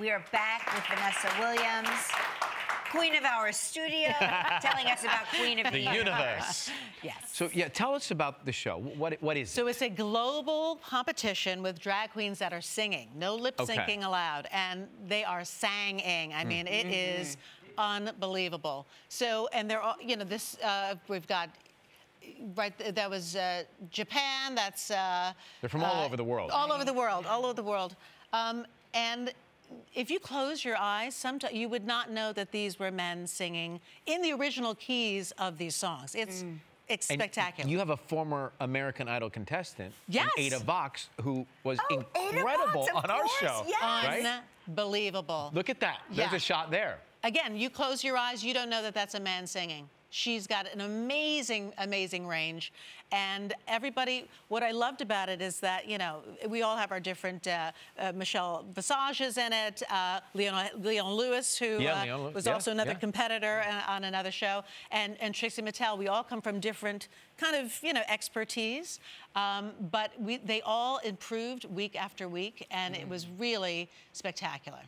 We are back with Vanessa Williams, queen of our studio, telling us about queen of the, The universe. Yes. So yeah, tell us about the show. What what is So it? it's a global competition with drag queens that are singing, no lip syncing Okay. allowed, and they are singing. I mean, it is unbelievable. So, and they're all, you know, this uh, we've got. Right, th- that was uh, Japan. That's uh, They're from all uh, over the world. All over the world, all over the world. Um, and if you close your eyes, sometimes you would not know that these were men singing in the original keys of these songs. It's it's And spectacular. You have a former American Idol contestant, Yes. Ada Vox, who was Oh, incredible Vox, of on our show. yes. Right? Unbelievable. Look at that. There's Yeah. a shot there. Again, you close your eyes, you don't know that that's a man singing. She's got an amazing, amazing range. And everybody, what I loved about it is that, you know, we all have our different, uh, uh, Michelle Visage is in it, uh, Leona, Leona Lewis, who Yeah, uh, Leona was yeah, also another yeah. competitor on another show, and, and Trixie Mattel. We all come from different kind of, you know, expertise. Um, but we, they all improved week after week, and it was really spectacular.